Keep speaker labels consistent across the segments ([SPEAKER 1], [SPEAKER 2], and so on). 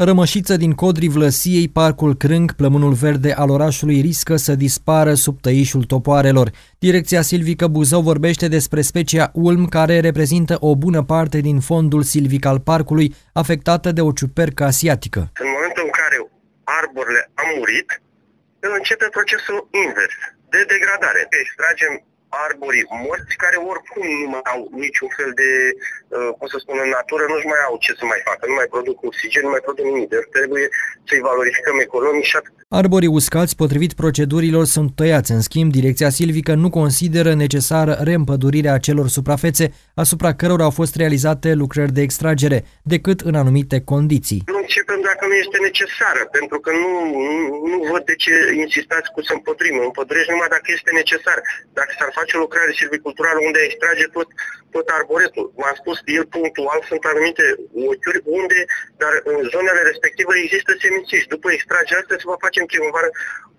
[SPEAKER 1] Rămășiță din codrii Vlăsiei, parcul Crâng, plămânul verde al orașului riscă să dispară sub tăișul topoarelor. Direcția silvică Buzău vorbește despre specia ulm, care reprezintă o bună parte din fondul silvic al parcului, afectată de o ciupercă asiatică.
[SPEAKER 2] În momentul în care arborile a murit, începe procesul invers, de degradare. Extragem arborii morți care oricum nu mai au niciun fel de, uh, cum să spun, în natură nu-și mai au ce să mai facă, nu mai produc oxigen, nu mai produc nimic, deci trebuie să-i valorificăm economic și atât.
[SPEAKER 1] Arborii uscați, potrivit procedurilor, sunt tăiați. În schimb, direcția silvică nu consideră necesară reîmpădurirea acelor suprafețe asupra cărora au fost realizate lucrări de extragere, decât în anumite condiții.
[SPEAKER 2] Nu începem dacă nu este necesară, pentru că nu, nu, nu văd de ce insistați cu să împădurim. Împădurești numai dacă este necesar. Dacă s-ar face o lucrare silviculturală unde extrage tot, tot arboretul. V-am spus, el punctual sunt anumite ochiuri unde, dar în zonele respective există semințiși. După extragerea asta se va face în primăvară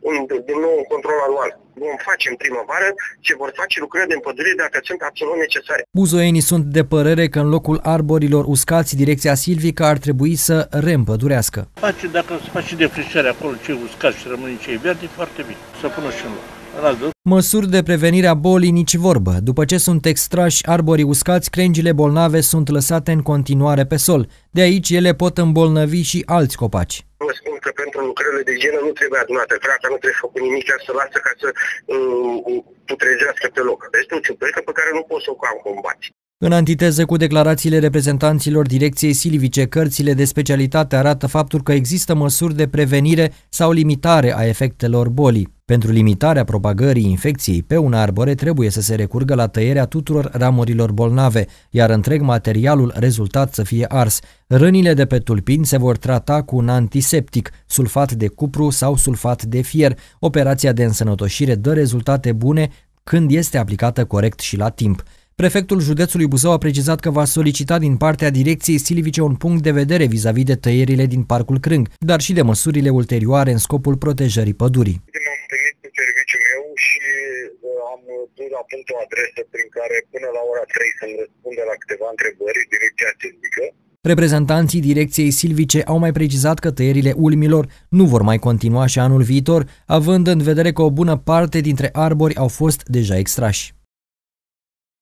[SPEAKER 2] un, din nou un control anual. Vom face în primăvară ce vor face lucrări de împădurire dacă sunt absolut necesare.
[SPEAKER 1] Buzoienii sunt de părere că în locul arborilor uscați, direcția silvică ar trebui să reîmpădurească.
[SPEAKER 3] Face, dacă se face defrișare acolo ce uscați și rămâne cei verdi, foarte bine. Să pună și în loc.
[SPEAKER 1] Măsuri de prevenire a bolii nici vorbă. După ce sunt extrași arborii uscați, crengile bolnave sunt lăsate în continuare pe sol. De aici ele pot îmbolnăvi și alți copaci.
[SPEAKER 2] Vă spun că pentru lucrările de igienă nu trebuie adunată craca, nu trebuie făcut nimic, chiar să lasă ca să uh, putrezească pe loc. Este o ciupercă pe care nu poți să o combați.
[SPEAKER 1] În antiteză cu declarațiile reprezentanților Direcției Silvice, cărțile de specialitate arată faptul că există măsuri de prevenire sau limitare a efectelor bolii. Pentru limitarea propagării infecției pe un arbore trebuie să se recurgă la tăierea tuturor ramurilor bolnave, iar întreg materialul rezultat să fie ars. Rănile de pe tulpini se vor trata cu un antiseptic, sulfat de cupru sau sulfat de fier. Operația de însănătoșire dă rezultate bune când este aplicată corect și la timp. Prefectul județului Buzău a precizat că va solicita din partea direcției silvice un punct de vedere vis-a-vis -vis de tăierile din Parcul Crâng, dar și de măsurile ulterioare în scopul protejării pădurii
[SPEAKER 2] am pus la punct o adresă prin care până la ora 3 să-mi răspunde la câteva întrebări direcția silvică.
[SPEAKER 1] Reprezentanții direcției silvice au mai precizat că tăierile ulmilor nu vor mai continua și anul viitor, având în vedere că o bună parte dintre arbori au fost deja extrași.